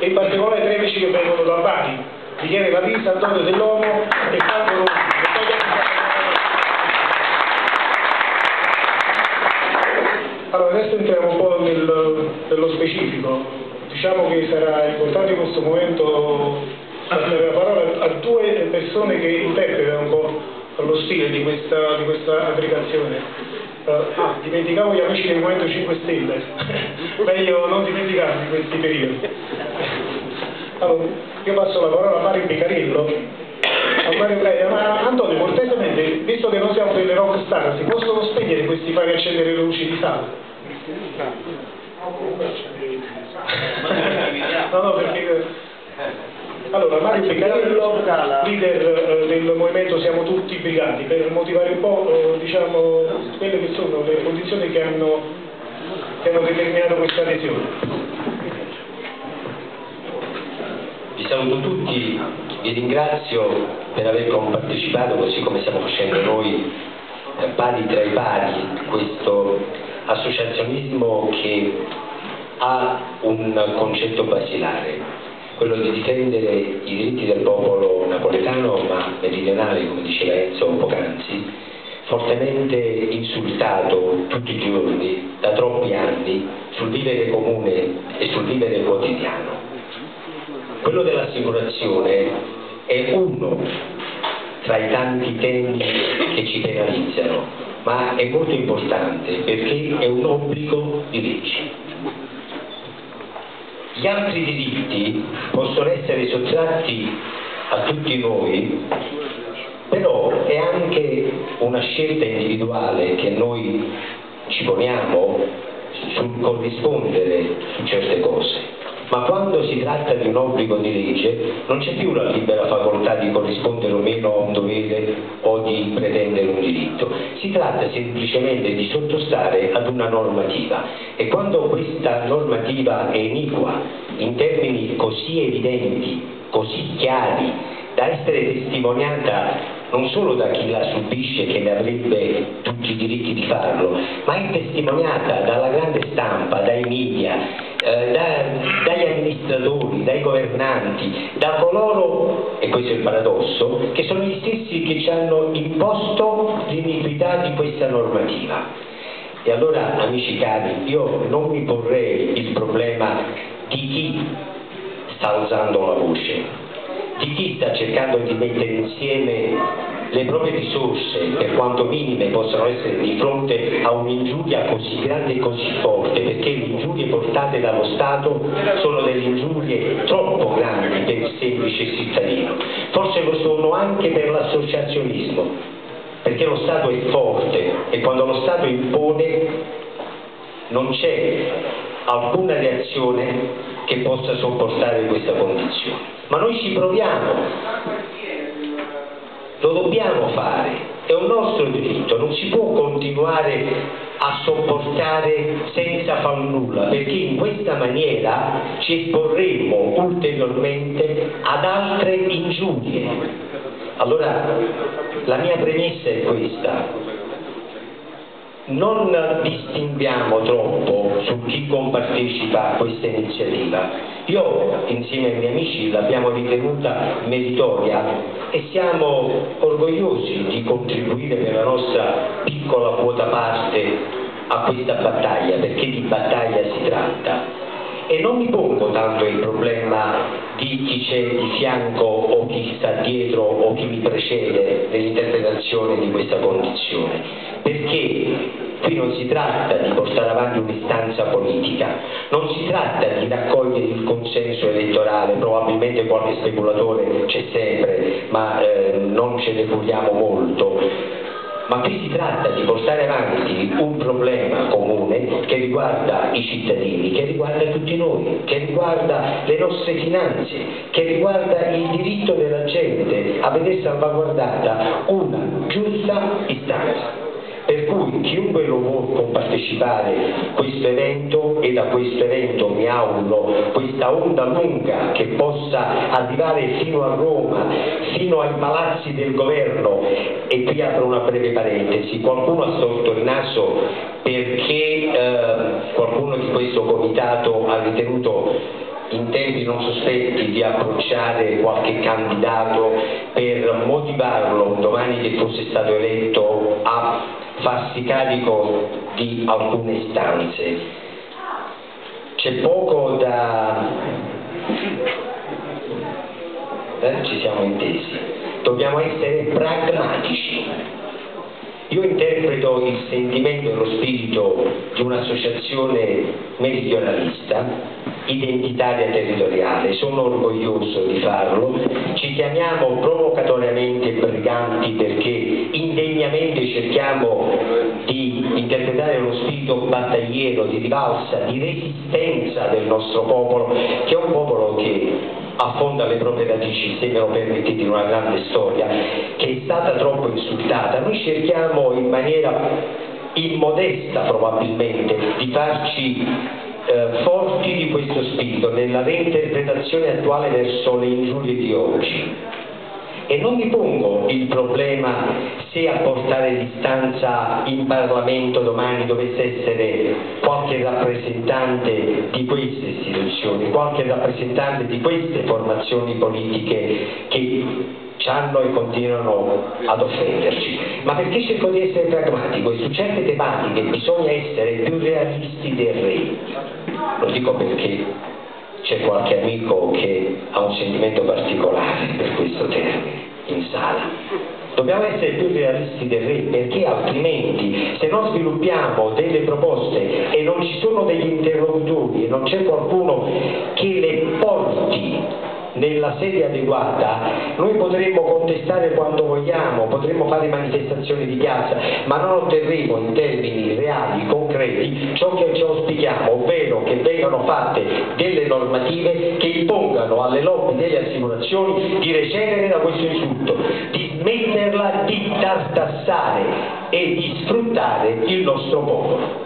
e in particolare tre amici che vengono da Bari, Michele Lavisa, Antonio Dell'Omo e Franco Rossi. Allora, adesso entriamo un po' nel, nello specifico. Diciamo che sarà importante in questo momento passare la parola a due persone che interpretano un po' lo stile di questa, di questa aggregazione. Uh, ah, dimenticavo gli amici del Movimento 5 Stelle, meglio non dimenticarmi questi periodi. Allora, io passo la parola a Mario Picarello. A Mario Breia, ma Antonio, cortesemente, visto che noi siamo delle rock star, si possono spegnere questi fari accendere le luci di sala? No, no, perché allora, Mario Beccarello, leader eh, del movimento Siamo Tutti Brigati, per motivare un po' eh, diciamo, quelle che sono le condizioni che hanno, che hanno determinato questa adesione. Vi saluto tutti, vi ringrazio per aver compartecipato così come stiamo facendo noi eh, pari tra i pari questo associazionismo che ha un concetto basilare quello di difendere i diritti del popolo napoletano ma meridionale, come diceva Enzo poc'anzi, fortemente insultato tutti i giorni, da troppi anni, sul vivere comune e sul vivere quotidiano. Quello dell'assicurazione è uno tra i tanti temi che ci penalizzano, ma è molto importante perché è un obbligo di legge. Gli altri diritti possono essere sottratti a tutti noi, però è anche una scelta individuale che noi ci poniamo sul corrispondere su certe cose ma quando si tratta di un obbligo di legge non c'è più la libera facoltà di corrispondere o meno a un dovere o di pretendere un diritto, si tratta semplicemente di sottostare ad una normativa. E quando questa normativa è iniqua in termini così evidenti, così chiari, da essere testimoniata non solo da chi la subisce che ne avrebbe tutti i diritti di farlo, ma è testimoniata dalla grande stampa, dai media, eh, da, amministratori, dai governanti, da coloro, e questo è il paradosso, che sono gli stessi che ci hanno imposto l'iniquità di questa normativa. E allora, amici cari, io non mi porrei il problema di chi sta usando la voce, di chi sta cercando di mettere insieme le proprie risorse, per quanto minime possano essere di fronte a un'ingiuria così grande e così forte, perché le ingiurie portate dallo Stato sono delle ingiurie troppo grandi per il semplice cittadino, forse lo sono anche per l'associazionismo, perché lo Stato è forte e quando lo Stato impone non c'è alcuna reazione che possa sopportare questa condizione. Ma noi ci proviamo, lo dobbiamo fare, è un nostro diritto, non si può continuare a sopportare senza far nulla, perché in questa maniera ci esporremo ulteriormente ad altre ingiurie. Allora la mia premessa è questa, non distinguiamo troppo su chi compartecipa a questa iniziativa. Io insieme ai miei amici l'abbiamo ritenuta meritoria e siamo orgogliosi di contribuire per la nostra piccola quota parte a questa battaglia, perché di battaglia si tratta. E non mi pongo tanto il problema di chi c'è di fianco o chi sta dietro o chi mi precede nell'interpretazione di questa condizione, perché qui non si tratta di portare avanti un'istanza politica, non si tratta di raccogliere il consenso elettorale, probabilmente qualche speculatore c'è sempre, ma eh, non ce ne curiamo molto, ma qui si tratta di portare avanti un problema comune che riguarda i cittadini, che riguarda tutti noi, che riguarda le nostre finanze, che riguarda il diritto della gente a vedere salvaguardata una giusta istanza. Per cui chiunque lo vuole compartecipare a questo evento e da questo evento mi auguro questa onda lunga che possa arrivare fino a Roma, fino ai palazzi del governo. E qui apro una breve parentesi, qualcuno ha storto il naso perché eh, qualcuno di questo comitato ha ritenuto in tempi non sospetti di approcciare qualche candidato per motivarlo domani che fosse stato eletto a farsi carico di alcune istanze. C'è poco da... Eh, ci siamo intesi. Dobbiamo essere pragmatici io interpreto il sentimento e lo spirito di un'associazione meridionalista, identitaria territoriale, sono orgoglioso di farlo, ci chiamiamo provocatoriamente briganti perché indegnamente cerchiamo di interpretare lo spirito battagliero, di rivalsa, di resistenza del nostro popolo, che è un popolo che affonda le proprie radici, se me lo permettete, in una grande storia che è stata troppo insultata. Noi cerchiamo in maniera immodesta probabilmente di farci eh, forti di questo spirito nella reinterpretazione attuale verso le ingiurie di oggi e non mi pongo il problema se a portare l'istanza in Parlamento domani dovesse essere qualche rappresentante di queste istituzioni, qualche rappresentante di queste formazioni politiche che ci hanno e continuano ad offenderci, ma perché cerco di essere pragmatico e su certe tematiche bisogna essere più realisti del re. Lo dico perché c'è qualche amico che ha un sentimento particolare per questo termine in sala. Dobbiamo essere più realisti del re perché altrimenti se non sviluppiamo delle proposte e non ci sono degli interlocutori e non c'è qualcuno che le porti nella sede adeguata noi potremmo contestare quando vogliamo, potremmo fare manifestazioni di piazza, ma non otterremo in termini reali, concreti, ciò che ci auspichiamo, ovvero che vengano fatte delle normative che impongano alle lobby delle assicurazioni di recedere da questo insulto, di smetterla di tartassare e di sfruttare il nostro popolo.